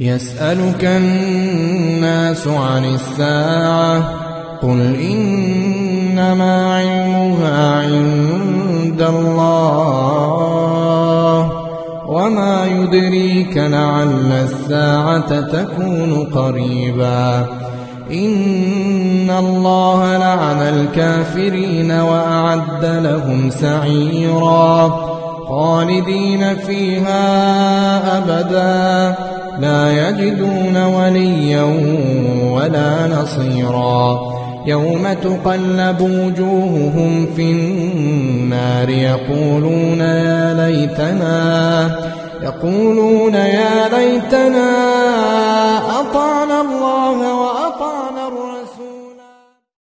يسألك الناس عن الساعة قل إنما علمها عند الله وما يدريك لعل الساعة تكون قريبا إن الله لعن الكافرين وأعد لهم سعيرا خالدين فيها أبدا لا يجدون وليا ولا نصيرا. يوم تقلب وجوههم في النار يقولون يا ليتنا يقولون يا ليتنا أطعنا الله وأطعنا